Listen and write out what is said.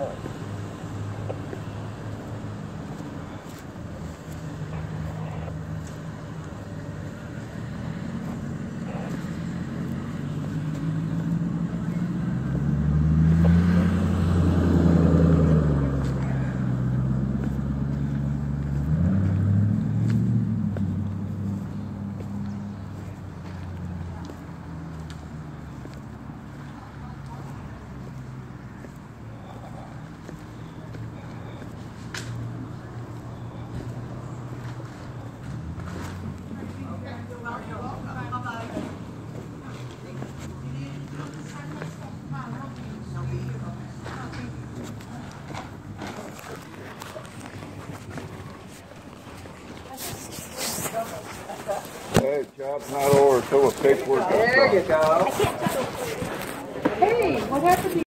point. Hey, job title or show a paperwork. There you go. I can't tell. Hey, what happened to